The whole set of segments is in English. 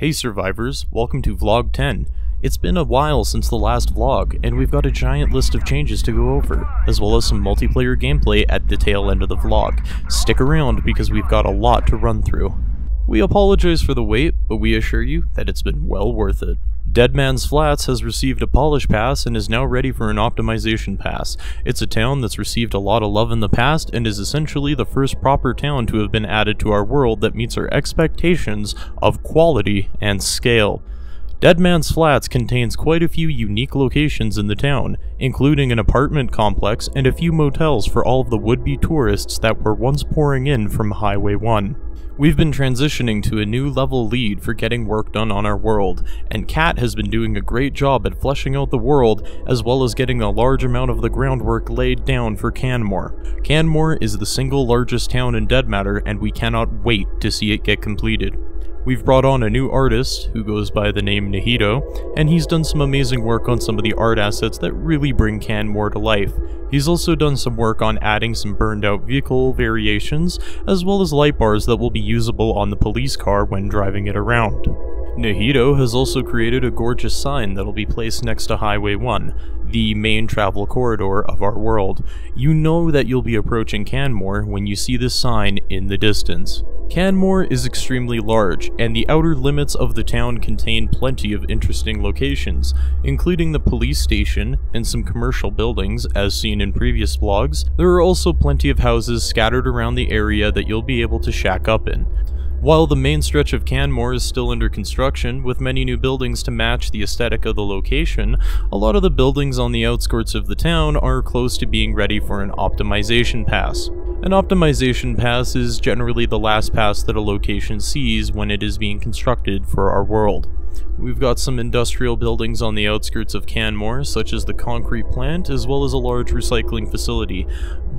Hey survivors, welcome to Vlog 10. It's been a while since the last vlog, and we've got a giant list of changes to go over, as well as some multiplayer gameplay at the tail end of the vlog. Stick around because we've got a lot to run through. We apologize for the wait, but we assure you that it's been well worth it. Dead Man's Flats has received a polish pass and is now ready for an optimization pass. It's a town that's received a lot of love in the past and is essentially the first proper town to have been added to our world that meets our expectations of quality and scale. Dead Man's Flats contains quite a few unique locations in the town, including an apartment complex and a few motels for all of the would-be tourists that were once pouring in from Highway 1. We've been transitioning to a new level lead for getting work done on our world, and Kat has been doing a great job at fleshing out the world as well as getting a large amount of the groundwork laid down for Canmore. Canmore is the single largest town in Dead Matter and we cannot wait to see it get completed. We've brought on a new artist who goes by the name Nahito, and he's done some amazing work on some of the art assets that really bring Canmore to life. He's also done some work on adding some burned out vehicle variations, as well as light bars that will be usable on the police car when driving it around. Nahito has also created a gorgeous sign that'll be placed next to Highway 1, the main travel corridor of our world. You know that you'll be approaching Canmore when you see this sign in the distance. Canmore is extremely large, and the outer limits of the town contain plenty of interesting locations, including the police station and some commercial buildings, as seen in previous vlogs. There are also plenty of houses scattered around the area that you'll be able to shack up in. While the main stretch of Canmore is still under construction, with many new buildings to match the aesthetic of the location, a lot of the buildings on the outskirts of the town are close to being ready for an optimization pass. An optimization pass is generally the last pass that a location sees when it is being constructed for our world. We've got some industrial buildings on the outskirts of Canmore, such as the concrete plant, as well as a large recycling facility.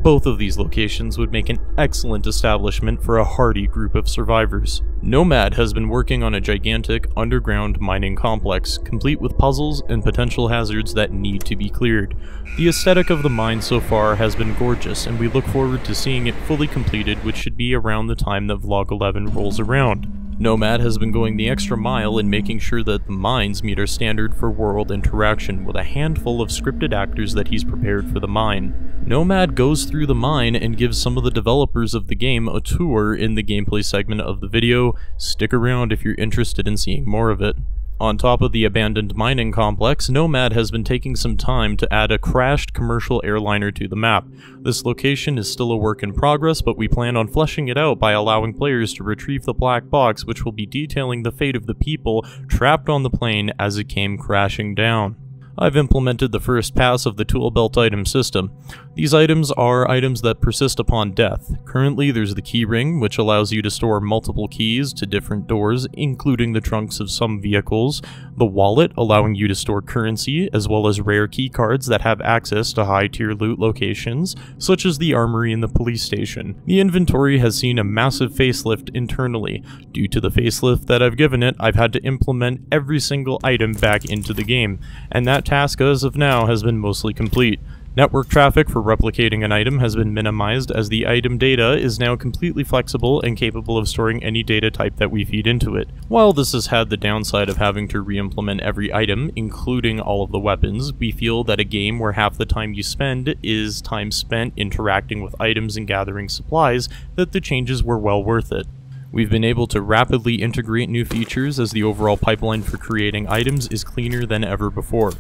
Both of these locations would make an excellent establishment for a hardy group of survivors. Nomad has been working on a gigantic underground mining complex, complete with puzzles and potential hazards that need to be cleared. The aesthetic of the mine so far has been gorgeous, and we look forward to seeing it fully completed, which should be around the time that Vlog 11 rolls around. Nomad has been going the extra mile in making sure that the mines meet our standard for world interaction with a handful of scripted actors that he's prepared for the mine. Nomad goes through the mine and gives some of the developers of the game a tour in the gameplay segment of the video. Stick around if you're interested in seeing more of it. On top of the abandoned mining complex, Nomad has been taking some time to add a crashed commercial airliner to the map. This location is still a work in progress, but we plan on fleshing it out by allowing players to retrieve the black box which will be detailing the fate of the people trapped on the plane as it came crashing down. I've implemented the first pass of the tool belt item system. These items are items that persist upon death. Currently, there's the key ring, which allows you to store multiple keys to different doors, including the trunks of some vehicles, the wallet, allowing you to store currency, as well as rare key cards that have access to high tier loot locations, such as the armory and the police station. The inventory has seen a massive facelift internally. Due to the facelift that I've given it, I've had to implement every single item back into the game, and that task as of now has been mostly complete. Network traffic for replicating an item has been minimized as the item data is now completely flexible and capable of storing any data type that we feed into it. While this has had the downside of having to re-implement every item, including all of the weapons, we feel that a game where half the time you spend is time spent interacting with items and gathering supplies, that the changes were well worth it. We've been able to rapidly integrate new features as the overall pipeline for creating items is cleaner than ever before.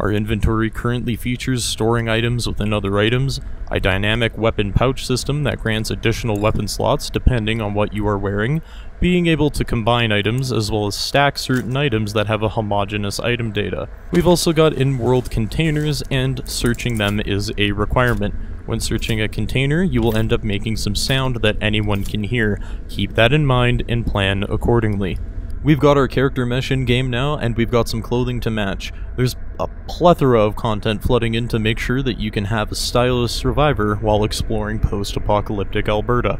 Our inventory currently features storing items within other items, a dynamic weapon pouch system that grants additional weapon slots depending on what you are wearing, being able to combine items as well as stack certain items that have a homogeneous item data. We've also got in-world containers and searching them is a requirement. When searching a container, you will end up making some sound that anyone can hear. Keep that in mind and plan accordingly. We've got our character mesh in game now, and we've got some clothing to match. There's a plethora of content flooding in to make sure that you can have a stylish survivor while exploring post-apocalyptic Alberta.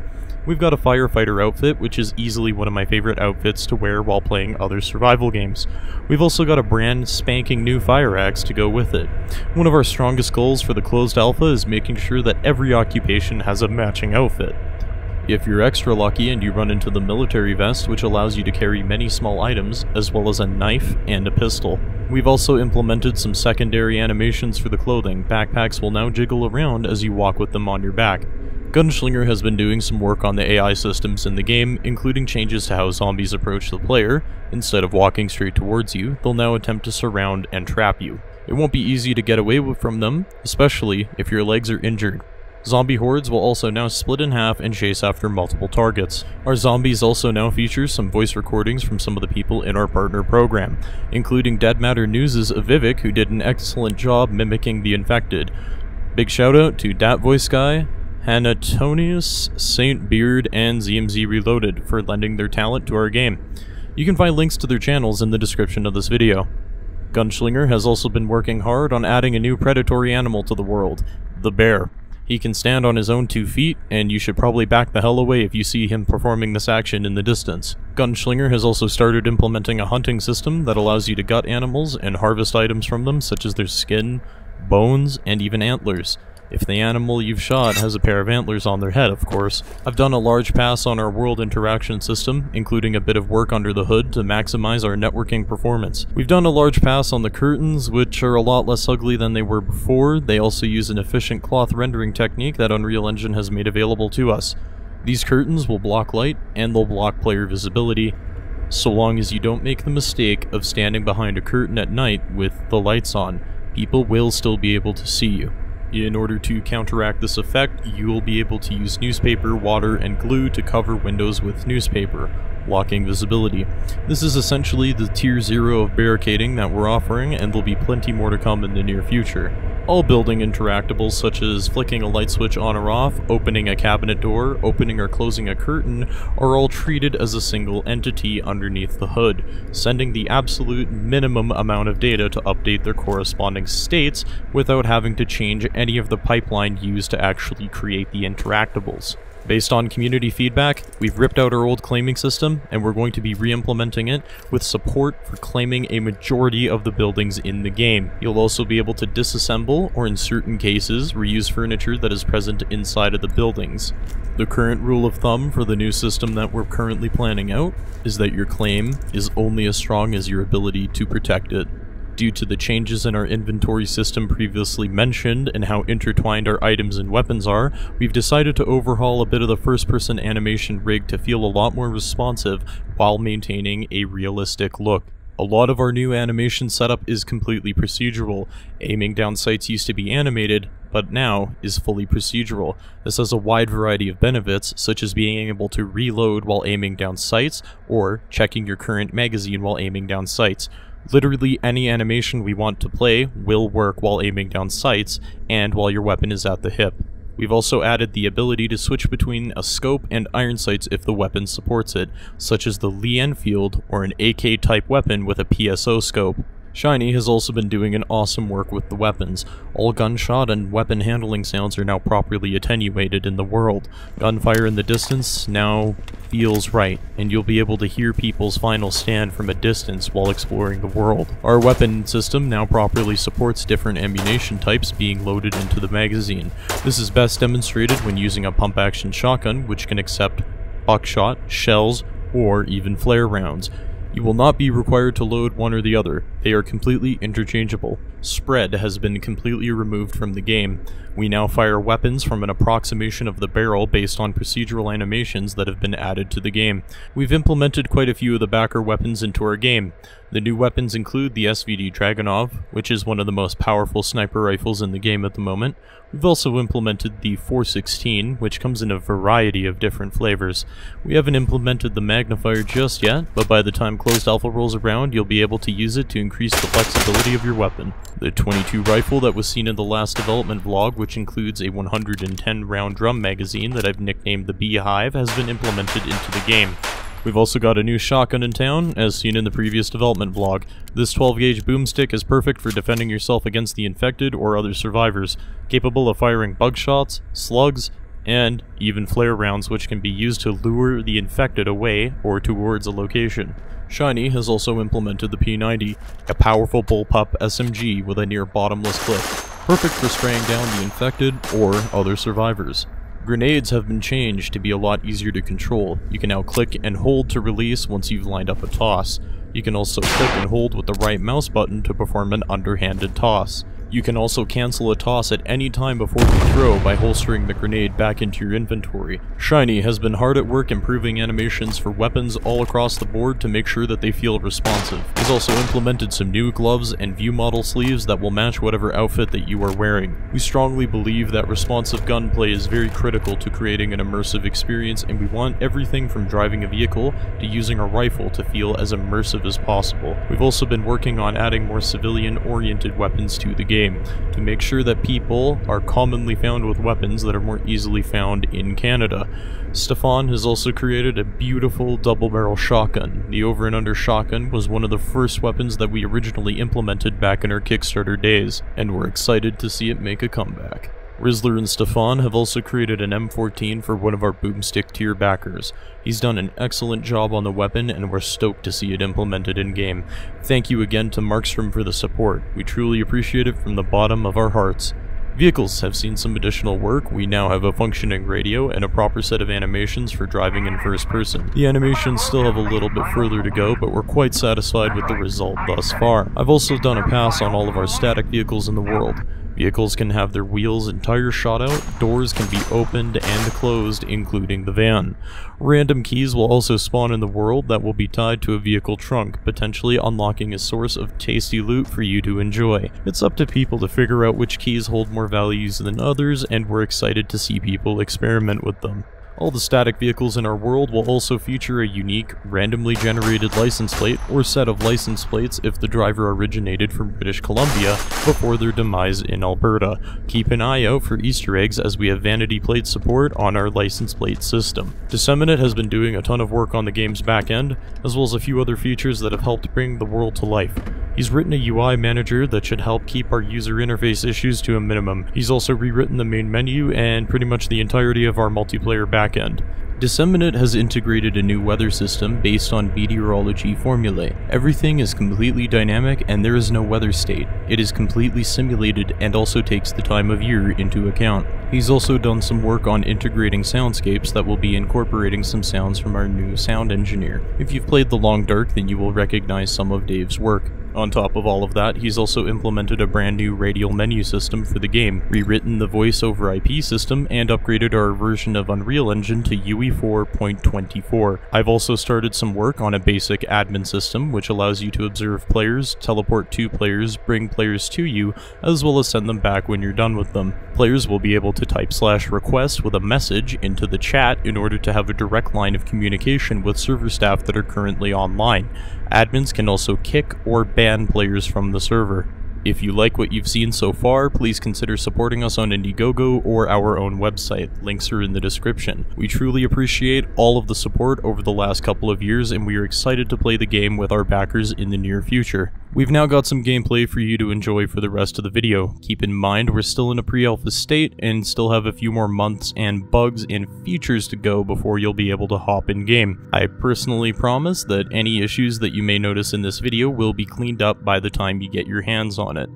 We've got a firefighter outfit, which is easily one of my favorite outfits to wear while playing other survival games. We've also got a brand spanking new fire axe to go with it. One of our strongest goals for the closed alpha is making sure that every occupation has a matching outfit. if you're extra lucky and you run into the military vest, which allows you to carry many small items, as well as a knife and a pistol. We've also implemented some secondary animations for the clothing. Backpacks will now jiggle around as you walk with them on your back. Gunslinger has been doing some work on the AI systems in the game, including changes to how zombies approach the player. Instead of walking straight towards you, they'll now attempt to surround and trap you. It won't be easy to get away from them, especially if your legs are injured. Zombie hordes will also now split in half and chase after multiple targets. Our zombies also now feature some voice recordings from some of the people in our partner program, including Dead Matter News' Vivek, who did an excellent job mimicking the infected. Big shout out to Dat Voice Guy, Hantonius, Saint Beard, and ZMZ Reloaded for lending their talent to our game. You can find links to their channels in the description of this video. Gunslinger has also been working hard on adding a new predatory animal to the world, the bear. He can stand on his own two feet, and you should probably back the hell away if you see him performing this action in the distance. Gunslinger has also started implementing a hunting system that allows you to gut animals and harvest items from them, such as their skin, bones, and even antlers. If the animal you've shot has a pair of antlers on their head, of course. I've done a large pass on our world interaction system, including a bit of work under the hood to maximize our networking performance. We've done a large pass on the curtains, which are a lot less ugly than they were before. They also use an efficient cloth rendering technique that Unreal Engine has made available to us. These curtains will block light, and they'll block player visibility, so long as you don't make the mistake of standing behind a curtain at night with the lights on. People will still be able to see you. In order to counteract this effect, you will be able to use newspaper, water, and glue to cover windows with newspaper, blocking visibility. This is essentially the tier 0 of barricading that we're offering, and there'll be plenty more to come in the near future. All building interactables such as flicking a light switch on or off, opening a cabinet door, opening or closing a curtain, are all treated as a single entity underneath the hood, sending the absolute minimum amount of data to update their corresponding states without having to change any of the pipeline used to actually create the interactables. Based on community feedback, we've ripped out our old claiming system, and we're going to be re-implementing it with support for claiming a majority of the buildings in the game. You'll also be able to disassemble, or in certain cases, reuse furniture that is present inside of the buildings. The current rule of thumb for the new system that we're currently planning out is that your claim is only as strong as your ability to protect it. Due to the changes in our inventory system previously mentioned and how intertwined our items and weapons are, we've decided to overhaul a bit of the first-person animation rig to feel a lot more responsive while maintaining a realistic look. A lot of our new animation setup is completely procedural. Aiming down sights used to be animated, but now is fully procedural. This has a wide variety of benefits, such as being able to reload while aiming down sights, or checking your current magazine while aiming down sights. Literally any animation we want to play will work while aiming down sights and while your weapon is at the hip. We've also added the ability to switch between a scope and iron sights if the weapon supports it, such as the Lee Enfield or an AK type weapon with a PSO scope. Shiny has also been doing an awesome work with the weapons. All gunshot and weapon handling sounds are now properly attenuated in the world. Gunfire in the distance now feels right, and you'll be able to hear people's final stand from a distance while exploring the world. Our weapon system now properly supports different ammunition types being loaded into the magazine. This is best demonstrated when using a pump-action shotgun, which can accept buckshot, shells, or even flare rounds. You will not be required to load one or the other, they are completely interchangeable. Spread has been completely removed from the game. We now fire weapons from an approximation of the barrel based on procedural animations that have been added to the game. We've implemented quite a few of the backer weapons into our game. The new weapons include the SVD Dragunov, which is one of the most powerful sniper rifles in the game at the moment. We've also implemented the 416, which comes in a variety of different flavors. We haven't implemented the magnifier just yet, but by the time closed alpha rolls around, you'll be able to use it to increase the flexibility of your weapon. The 22 rifle that was seen in the last development vlog, which includes a 110 round drum magazine that I've nicknamed the Beehive, has been implemented into the game. We've also got a new shotgun in town, as seen in the previous development vlog. This 12 gauge boomstick is perfect for defending yourself against the infected or other survivors, capable of firing buckshots, slugs, and even flare rounds which can be used to lure the infected away or towards a location. Shiny has also implemented the P90, a powerful bullpup SMG with a near bottomless clip, perfect for spraying down the infected or other survivors. Grenades have been changed to be a lot easier to control. You can now click and hold to release once you've lined up a toss. You can also click and hold with the right mouse button to perform an underhanded toss. You can also cancel a toss at any time before you throw by holstering the grenade back into your inventory. Shiny has been hard at work improving animations for weapons all across the board to make sure that they feel responsive. He's also implemented some new gloves and view model sleeves that will match whatever outfit that you are wearing. We strongly believe that responsive gunplay is very critical to creating an immersive experience and we want everything from driving a vehicle to using a rifle to feel as immersive as possible. We've also been working on adding more civilian-oriented weapons to the game to make sure that people are commonly found with weapons that are more easily found in Canada. Stefan has also created a beautiful double barrel shotgun. The over and under shotgun was one of the first weapons that we originally implemented back in our Kickstarter days, and we're excited to see it make a comeback. Rizzler and Stefan have also created an M14 for one of our boomstick tier backers. He's done an excellent job on the weapon and we're stoked to see it implemented in-game. Thank you again to Markstrom for the support. We truly appreciate it from the bottom of our hearts. Vehicles have seen some additional work. We now have a functioning radio and a proper set of animations for driving in first person. The animations still have a little bit further to go, but we're quite satisfied with the result thus far. I've also done a pass on all of our static vehicles in the world. Vehicles can have their wheels and tires shot out, doors can be opened and closed, including the van. Random keys will also spawn in the world that will be tied to a vehicle trunk, potentially unlocking a source of tasty loot for you to enjoy. It's up to people to figure out which keys hold more values than others, and we're excited to see people experiment with them. All the static vehicles in our world will also feature a unique, randomly generated license plate or set of license plates if the driver originated from British Columbia before their demise in Alberta. Keep an eye out for easter eggs as we have vanity plate support on our license plate system. Disseminate has been doing a ton of work on the game's back end, as well as a few other features that have helped bring the world to life. He's written a UI manager that should help keep our user interface issues to a minimum. He's also rewritten the main menu and pretty much the entirety of our multiplayer backend. Disseminate has integrated a new weather system based on meteorology formulae. Everything is completely dynamic and there is no weather state. It is completely simulated and also takes the time of year into account. He's also done some work on integrating soundscapes that will be incorporating some sounds from our new sound engineer. If you've played The Long Dark then you will recognize some of Dave's work. On top of all of that, he's also implemented a brand new radial menu system for the game, rewritten the voice over IP system, and upgraded our version of Unreal Engine to UE 4.24. I've also started some work on a basic admin system, which allows you to observe players, teleport to players, bring players to you, as well as send them back when you're done with them. Players will be able to type slash request with a message into the chat in order to have a direct line of communication with server staff that are currently online. Admins can also kick or ban players from the server. If you like what you've seen so far, please consider supporting us on Indiegogo or our own website. Links are in the description. We truly appreciate all of the support over the last couple of years and we are excited to play the game with our backers in the near future. We've now got some gameplay for you to enjoy for the rest of the video. Keep in mind we're still in a pre-alpha state and still have a few more months and bugs and features to go before you'll be able to hop in game. I personally promise that any issues that you may notice in this video will be cleaned up by the time you get your hands on it.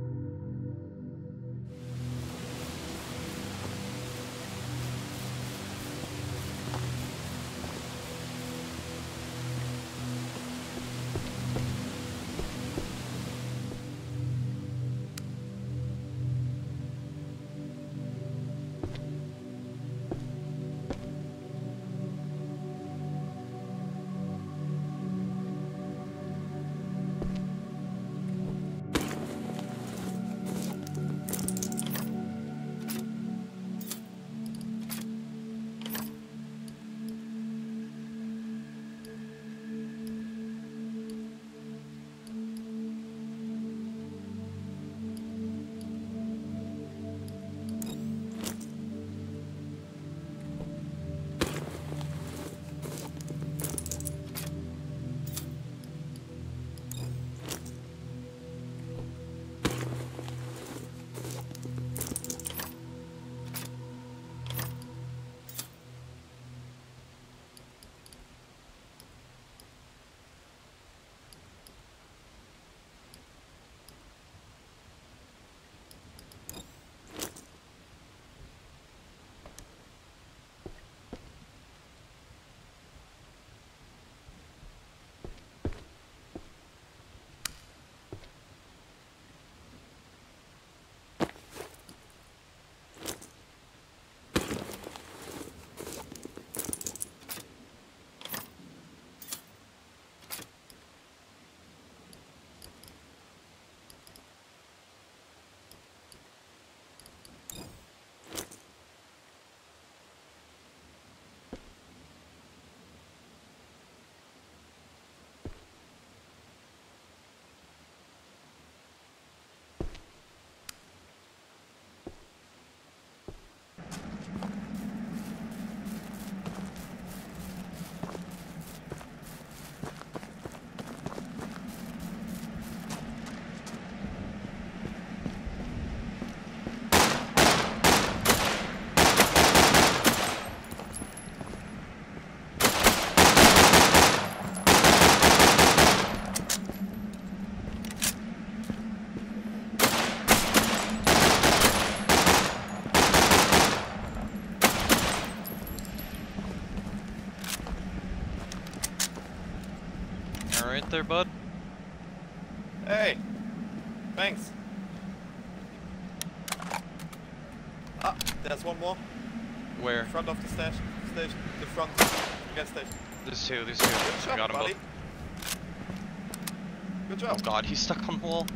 There, bud. Hey! Thanks. Ah, there's one more. Where? In front of the station. Station. The front gas station. There's two, there's two. Good job, got him buddy. both. Good Oh job. god, he's stuck on the wall.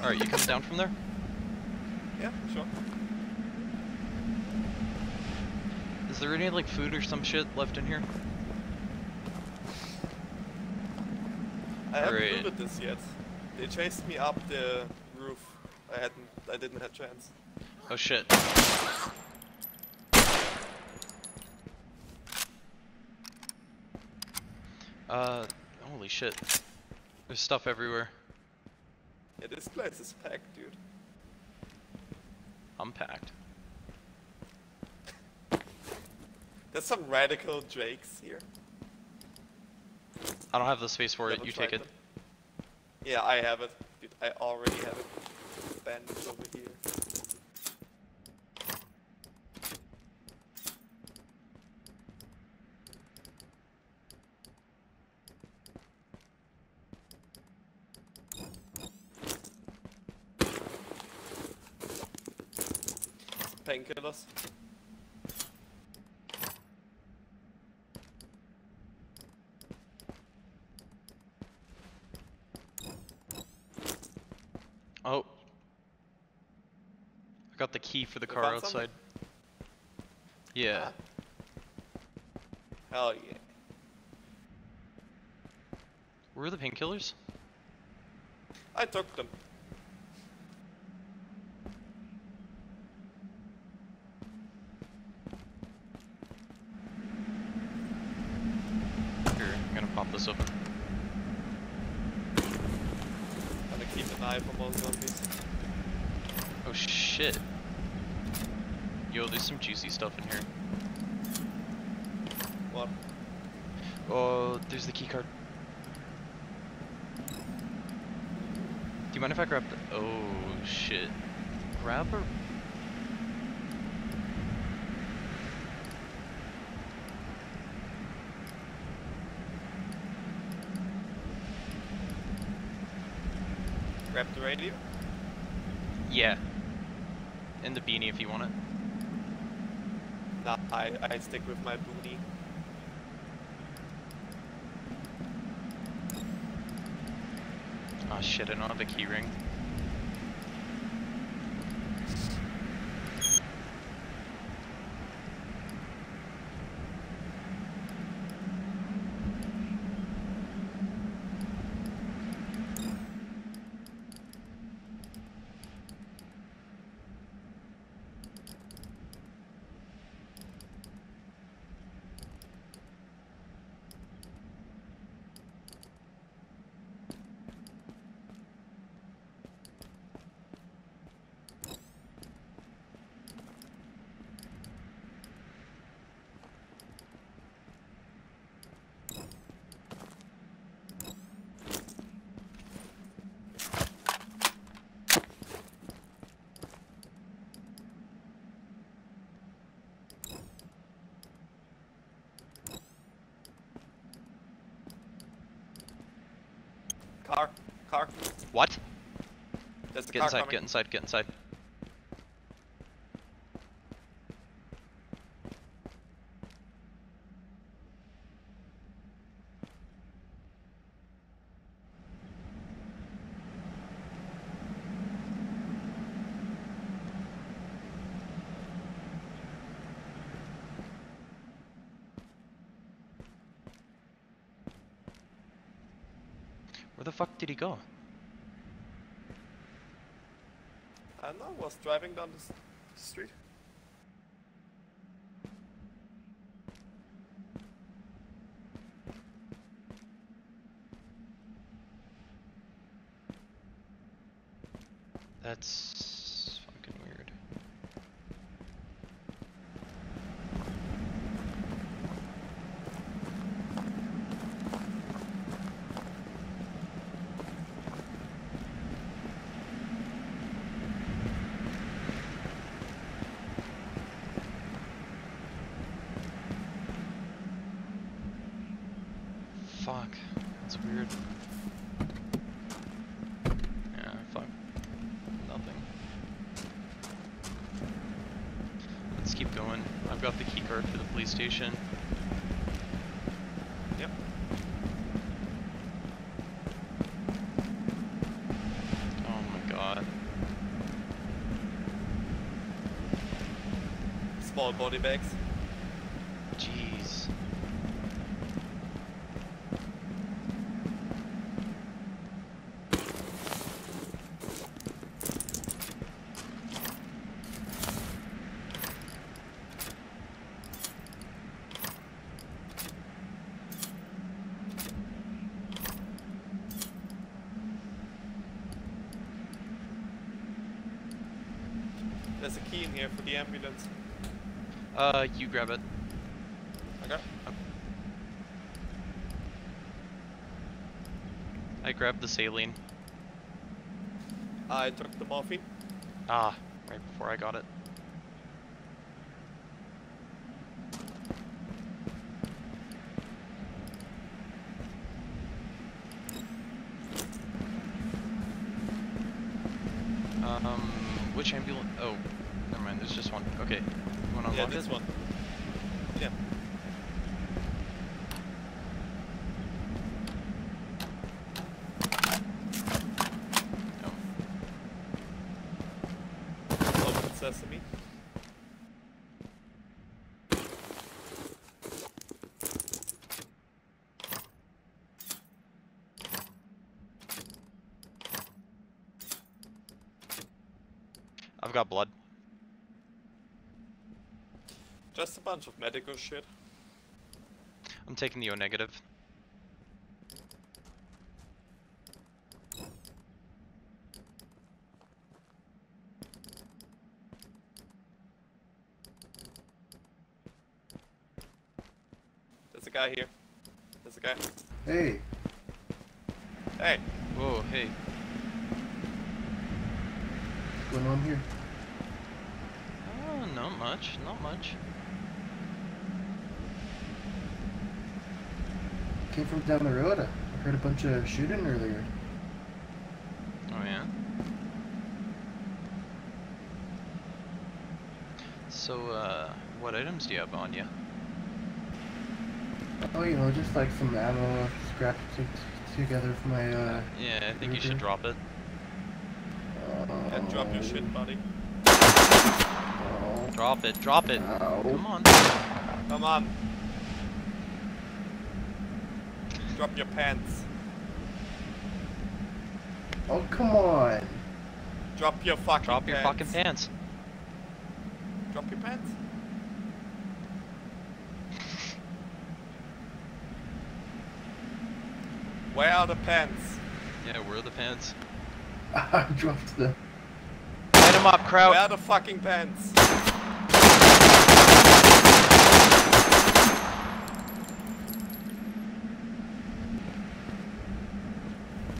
Alright, you come down from there? Yeah, sure. Is there any like food or some shit left in here? I haven't Great. looted this yet. They chased me up the roof. I hadn't. I didn't have chance. Oh shit. Uh, holy shit. There's stuff everywhere. Yeah, this place is packed, dude. I'm packed. There's some radical drakes here. I don't have the space for it, you take it. Yeah, I have it. Dude, I already have it. Bandits over here. Painkillers. Oh. I got the key for the car found something? outside. Yeah. Ah. Hell yeah. Where are the painkillers? I took them. Here, I'm gonna pop this open. Gotta keep an eye for more zombies. Oh shit. Yo, there's some juicy stuff in here. What? Oh, there's the key card. Do you mind if I grab the- Oh shit. Grab a... Grab the radio? Yeah. And the beanie if you want it. I, I stick with my booty. Oh shit, I don't Car, car. What? There's the Get car inside, coming. get inside, get inside. Where the fuck did he go? I don't know, was driving down the street. That's fucking weird. Fuck. It's weird. Yeah, fuck. Nothing. Let's keep going. I've got the keycard for the police station. Yep. Oh my god. Small body bags. Jeez. There's a key in here for the ambulance. Uh, you grab it. Okay. I grabbed the saline. I took the morphine. Ah, right before I got it. Um, which ambulance? Oh, never mind. There's just one. Okay, you want to Yeah, unlock this it? one. Yeah. Oh. Open sesame. I've got blood. Just a bunch of medical shit. I'm taking the O negative. There's a guy here. There's a guy. Hey, Hey, Whoa, hey. what's going on here? Oh, not much, not much. Came from down the road. I heard a bunch of shooting earlier. Oh yeah. So, uh, what items do you have on you? Oh, you know, just like some ammo scrapped t- together for my, uh... Yeah, I think you should drop it. and drop your shit, buddy. Oh, Drop it, drop it. Ow. Come on. Come on. Drop your pants. oh, come on. Drop your fucking Drop your pants. fucking pants. Drop your pants. Where are the pants? Yeah, where are the pants? I dropped them. Light them up, Where are the fucking pants?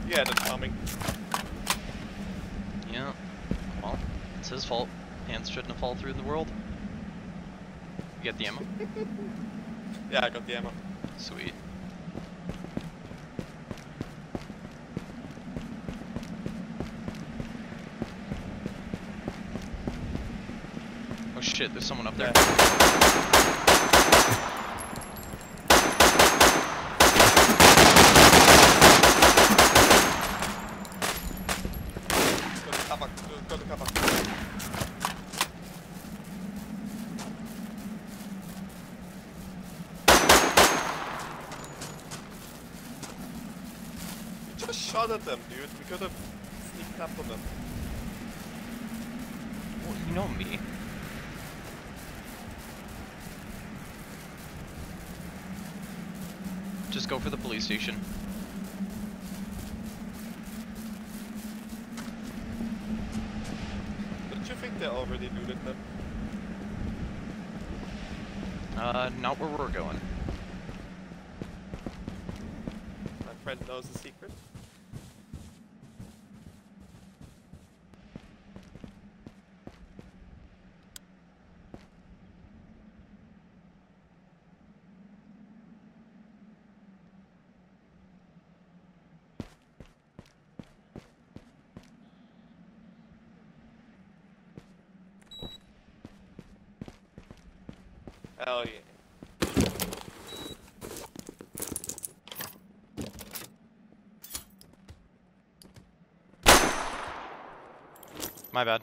Yeah, that's coming. Yeah. Well, fault. Pants shouldn't have fallen through the world. You get the ammo? Yeah, I got the ammo. Sweet. Oh shit, there's someone up there. Go to cover. Go, go to cover. We just shot at them, dude. We could have sneaked up on them. Well, you know me. Just go for the police station. Don't you think they already looted them? Uh, not where we're going. My friend knows the secret. Hell yeah. My bad.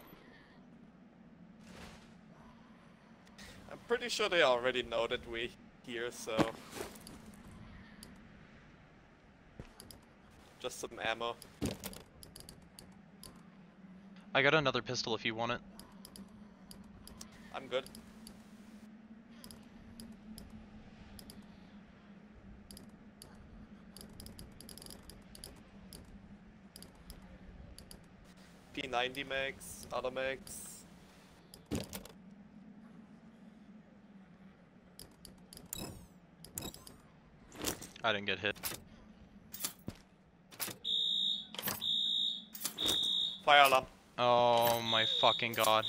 I'm pretty sure they already know that we're here, so... Just some ammo. I got another pistol if you want it. I'm good. P90 mags, other mags. I didn't get hit. Fire alarm. Oh my fucking god.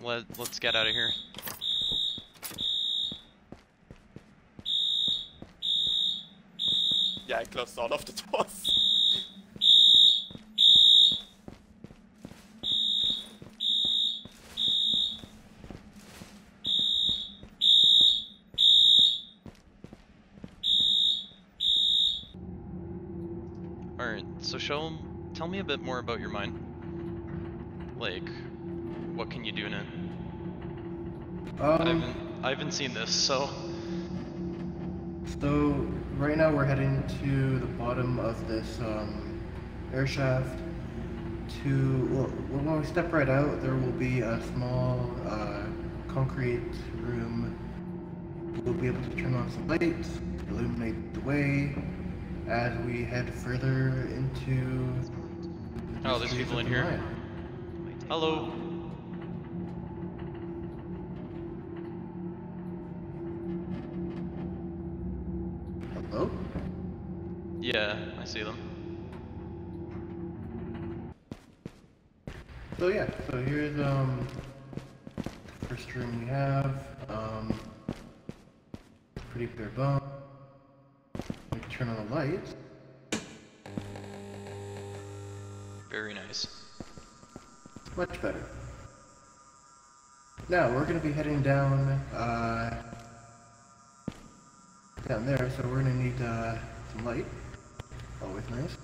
Let, let's get out of here. Yeah, I closed all of the doors. so show Tell me a bit more about your mine. Like, what can you do in it? I Um, haven't, I haven't seen this, so. so right now we're heading to the bottom of this um, air shaft. To well, when we step right out, there will be a small uh, concrete room. We'll be able to turn on some lights, illuminate the way as we head further into. Oh, there's people in here. Hello. Hello. Yeah, I see them. So yeah, so here's um the first room we have. Um pretty bare bone. Turn on the lights. Very nice. Much better. Now we're gonna be heading down uh down there, so we're gonna need uh some light. Always nice.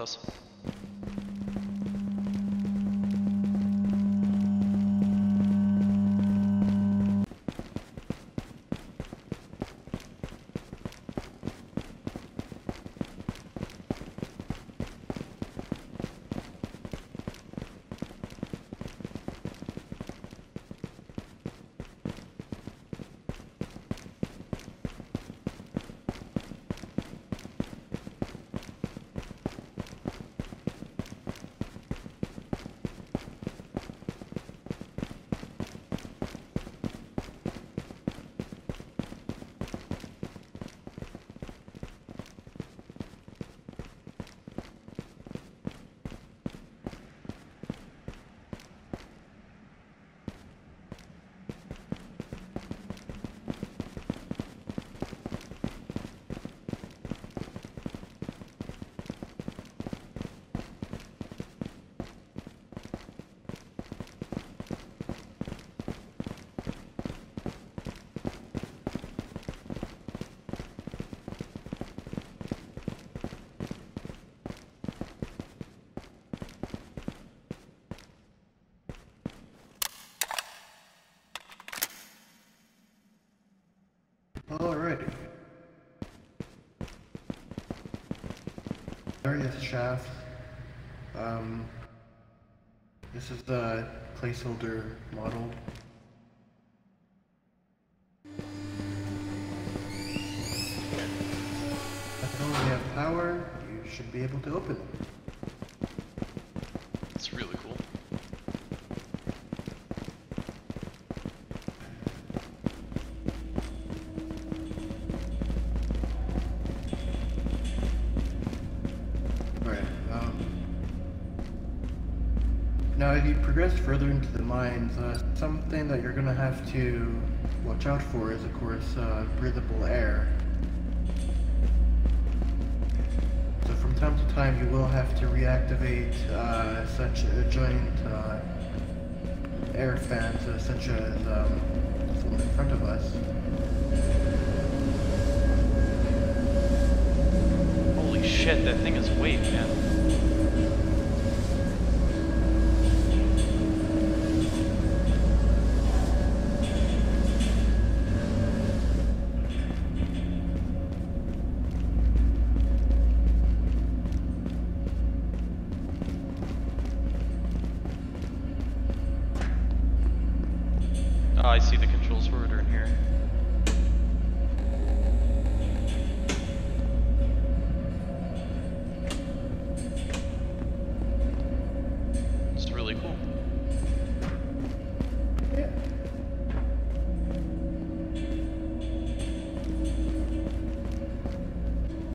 Gracias. 30th shaft. Um, this is the placeholder model. As long as you have power, you should be able to open it. Progress further into the mines, uh, something that you're going to have to watch out for is, of course, uh, breathable air. So from time to time, you will have to reactivate uh, such a giant uh, air fans, uh, such as um, one in front of us. Holy shit, that thing is weight, man.